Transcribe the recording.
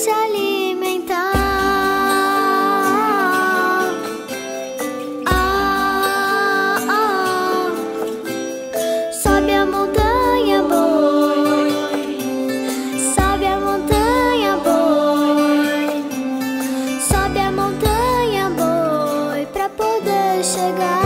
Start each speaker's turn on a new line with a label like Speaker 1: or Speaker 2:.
Speaker 1: se alimentar. Ah, ah. Sobe a montanha, boi. Sobe a montanha, boi. Sobe a montanha, boi, pra poder chegar.